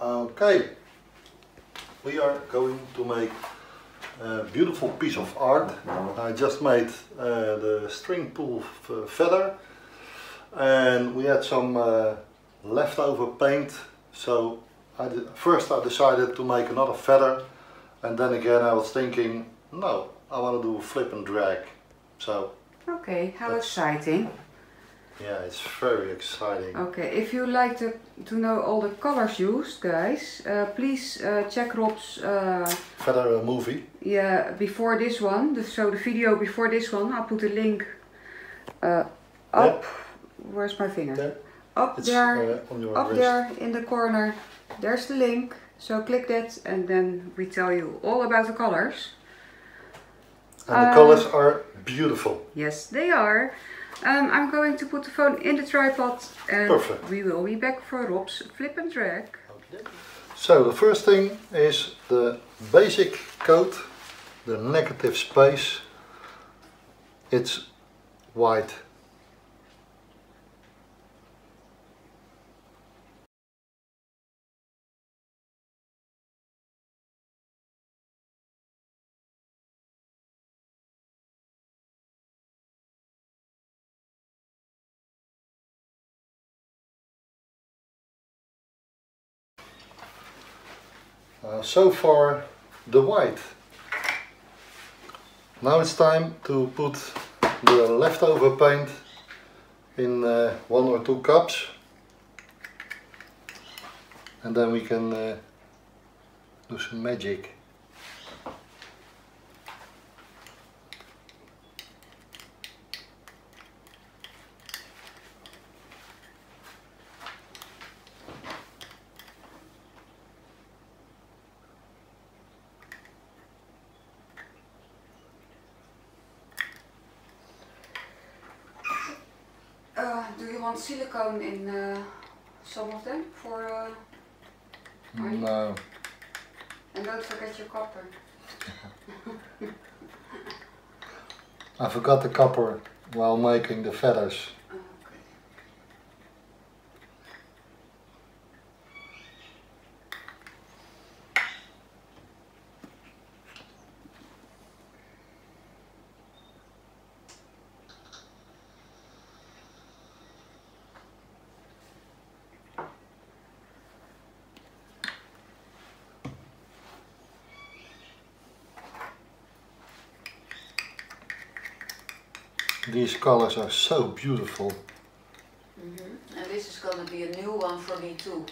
Okay, we are going to make a beautiful piece of art. I just made uh, the string pull uh, feather. And we had some uh, leftover paint. So I did, first I decided to make another feather. And then again I was thinking no I want to do a flip and drag. So Okay, how That's- exciting. Yeah it's very exciting Okay, if you like to, to know all the colors used, guys, uh, please uh, check Rob's uh, uh, movie yeah before this one. The, so the video before this one, I'll put a link uh, up. Where's my finger? There. Up it's there, uh, up wrist there in the corner. There's the link. So click that, and then we tell you all about the colors. and the colors are beautiful Yes, they are. Um, I'm going to put the phone in the tripod, and Perfect. we will be back for Rob's flip and drag. So the first thing is the basic coat, the negative space. It's white. Uh, so far the white. Now it's time to put the leftover paint in uh, one or two cups and then we can uh, do some magic. Do you want silicone in uh, some of them for? Uh, No, and don't forget your copper. I forgot the copper while making the feathers. These colors are so beautiful. And this is gonna be a new one for me too.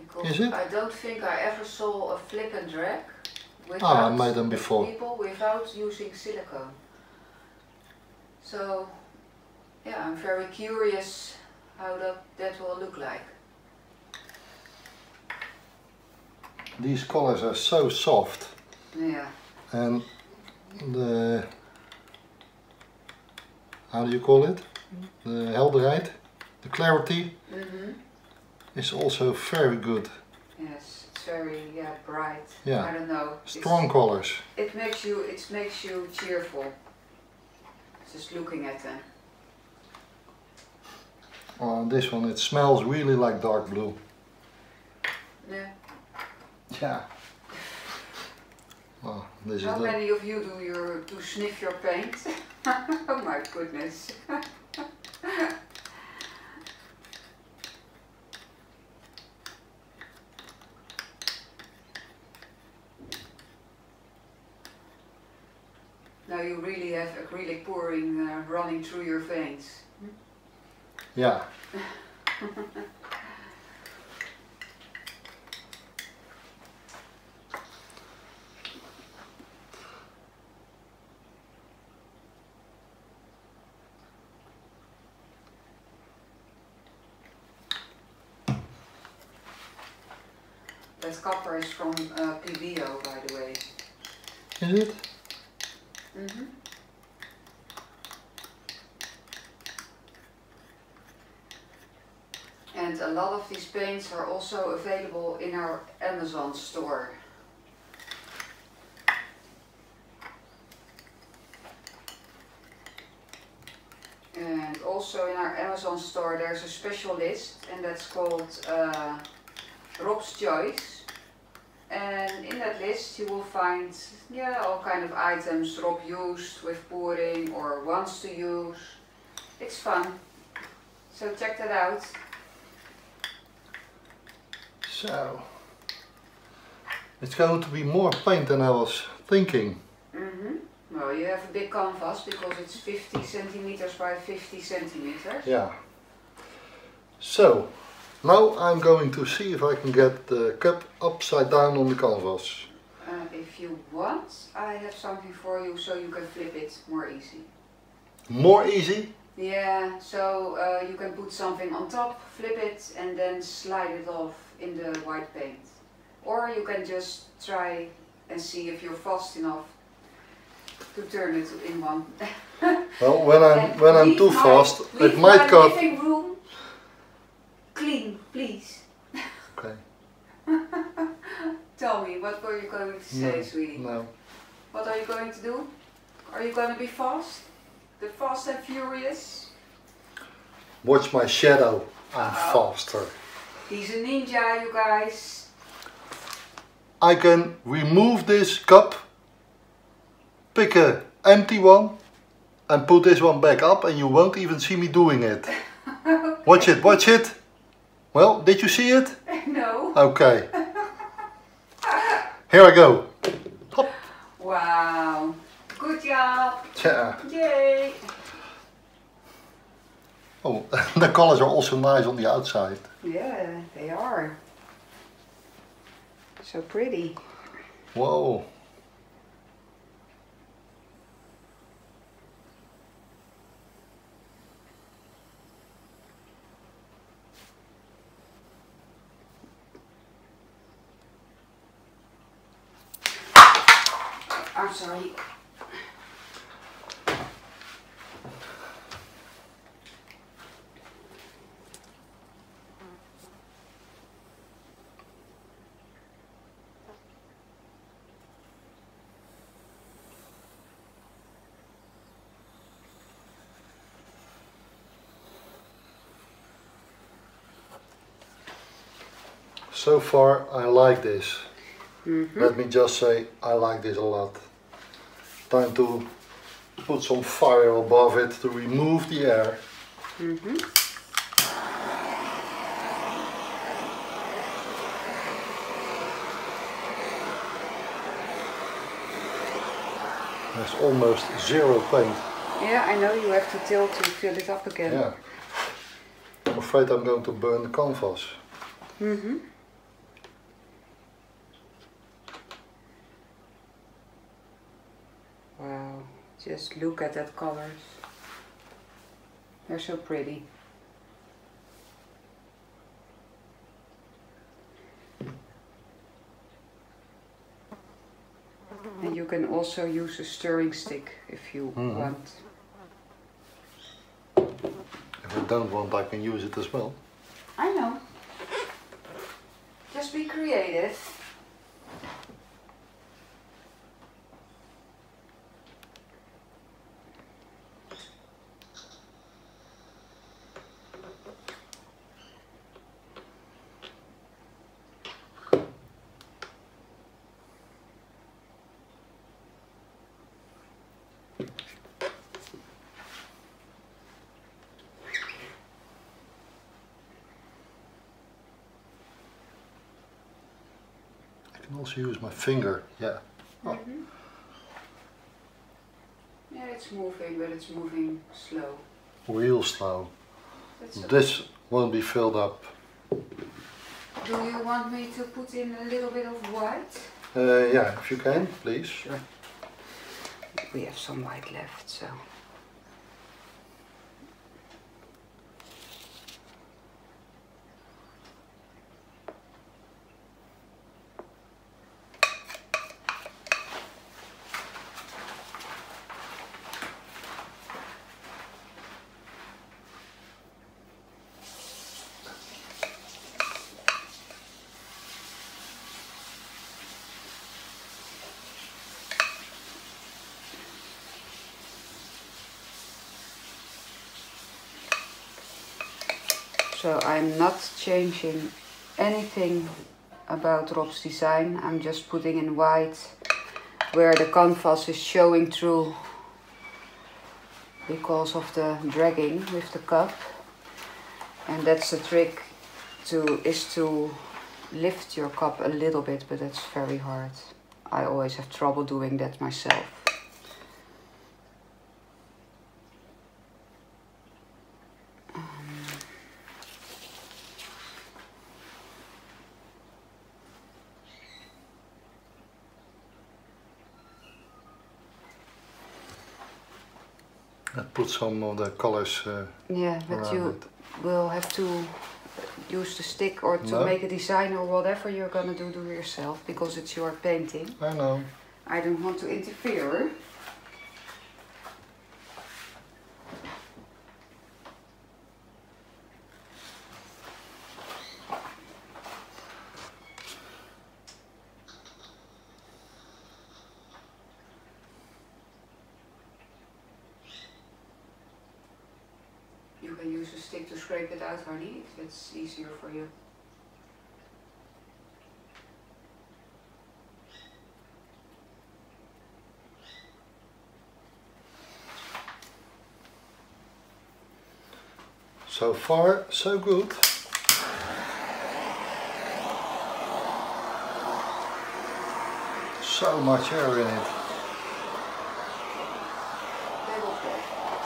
Because Is it? I don't think I ever saw a flip and drag without Ah, I made them before. people without using silicone. So yeah, I'm very curious how that, that will look like. These colors are so soft Yeah. and the how do you call it? The helderheid, the clarity Mm-hmm. is also very good. Yes, it's very yeah bright. Yeah. I don't know. It's- Strong colors. It makes you it makes you cheerful. Just looking at them. On this one it smells really like dark blue. Yeah. Yeah. Oh, this How is many of you do your do sniff your paint? oh my goodness. now you really have acrylic pouring uh, running through your veins. yeah. That copper is from uh, Pebeo by the way. Is it? Mm-hmm. And a lot of these paints are also available in our Amazon store. And also in our Amazon store there's a special list and that's called uh, Rob's Choice. And in that list you will find yeah, all kind of items Rob used with pouring or wants to use. It's fun. So check that out. So, it's going to be more paint than I was thinking. Mm -hmm. Well, you have a big canvas because it's 50 centimeters by 50 centimeters. Yeah. So, now I'm going to see if I can get the cup upside down on the canvas. Uh, if you want, I have something for you so you can flip it more easy. More easy? Yeah, so uh, you can put something on top, flip it and then slide it off in the white paint. Or you can just try and see if you're fast enough to turn it in one. well, when I'm when I'm too my, fast, it might cut. Clean, please. Okay. Tell me, what were you going to say, no, sweetie? No. What are you going to do? Are you going to be fast? The Fast and Furious? Watch my shadow. I'm uh faster. He's a ninja, you guys. I can remove this cup, pick a empty one and put this one back up and you won't even see me doing it. okay. Watch it, watch it. Well, did you see it? No. Okay. Here I go. Hop. Wow. Good job. Yeah. Yay. Oh, the colors are also nice on the outside. Yeah, they are. So pretty. Whoa. I'm sorry. So far I like this. Mm -hmm. Let me just say I like this a lot. Time to put some fire above it to remove the air. Mm -hmm. There's almost zero paint. Yeah, I know you have to tilt to fill it up again. Yeah. I'm afraid I'm going to burn the canvas. Mm -hmm. Just look at that colors. They're so pretty. And you can also use a stirring stick if you mm -hmm. want. If I don't want, I can use it as well. I know. Just be creative. Can also use my finger, yeah. Oh. Mm -hmm. Yeah, it's moving, but it's moving slow. Real slow. This won't be filled up. Do you want me to put in a little bit of white? Uh, yeah, if you can, please. Sure. We have some white left, so. So I'm not changing anything about Rob's design. I'm just putting in white where the canvas is showing through because of the dragging with the cup. And that's the trick to is to lift your cup a little bit, but that's very hard. I always have trouble doing that myself. Put some of the colors uh, Yeah, but you it. will have to use the stick or to No. make a design or whatever you're gonna do do yourself because it's your painting. I know. I don't want to interfere. You can use a stick to scrape it out, honey, if it's easier for you. So far, so good. So much air in it. They will pop.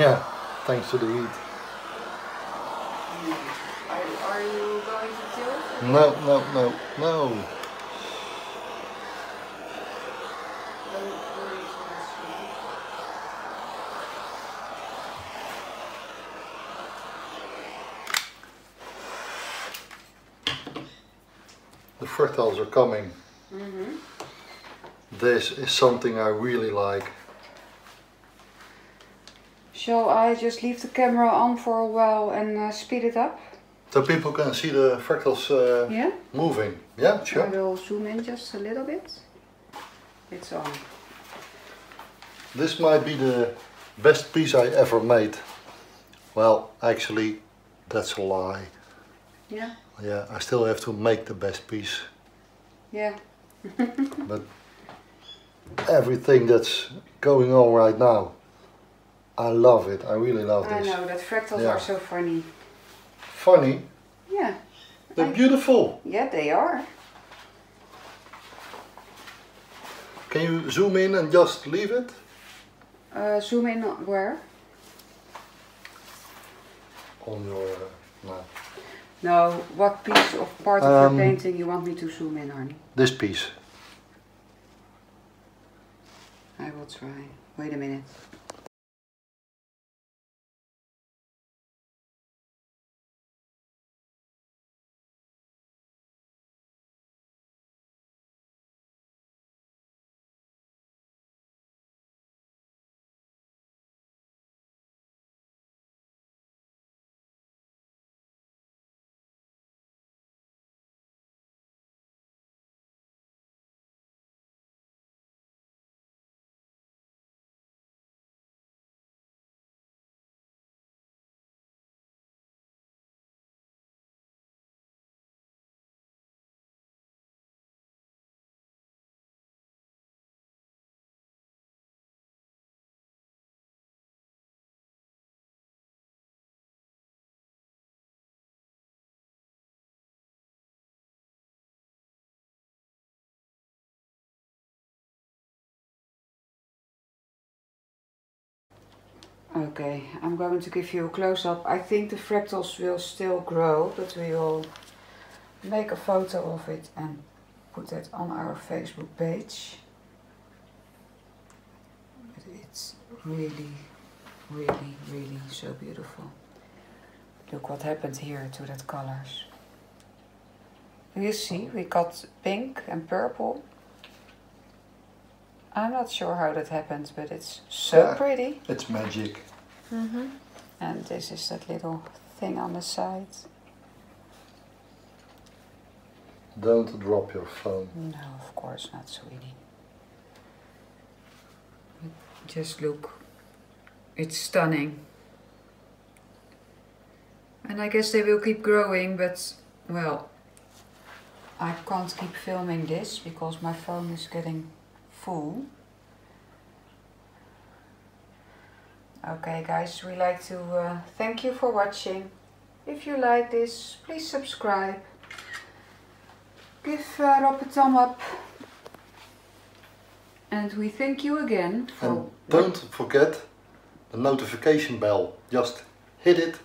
Yeah, thanks to the heat. Are, are you going to tilt? No, no, no, no. Don't worry too much, sweetie. The fractals are coming. Mm-hmm. This is something I really like. Shall I just leave the camera on for a while and uh, speed it up? So people can see the fractals uh, Yeah? moving. Yeah, I will zoom in just a little bit. It's on. This might be the best piece I ever made. Well, actually, that's a lie. Yeah? Yeah, I still have to make the best piece. Yeah. But everything that's going on right now, I love it. I really love it. I this. know, that fractals Yeah. are so funny. Funny, Yeah. they're I- beautiful. Yeah, they are. Can you zoom in and just leave it? Uh, zoom in where? On your, uh, no. No, what piece of part of Um, your painting you want me to zoom in on? this piece. I will try. Wait a minute. Okay, I'm going to give you a close-up. I think the fractals will still grow, but we will make a photo of it and put that on our Facebook page. But it's really, really, really so beautiful. Look what happened here to that colors. You see? We got pink and purple. I'm not sure how that happened, but it's so Yeah. pretty. It's magic. Mm-hmm. And this is that little thing on the side. Don't drop your phone. No, of course not, sweetie. Just look. It's stunning. And I guess they will keep growing, but well, I can't keep filming this because my phone is getting full. Okay guys, we like to uh, thank you for watching. If you like this, please subscribe. Give uh, Rob a thumb up. And we thank you again for... And don't forget the notification bell. Just hit it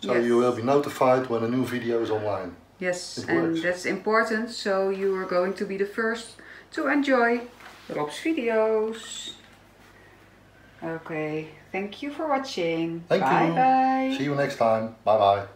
so Yes. you will be notified when a new video is online. Yes, and that's important, so you are going to be the first to enjoy Rob's videos. Okay, thank you for watching. Thank bye you. bye. See you next time. Bye bye.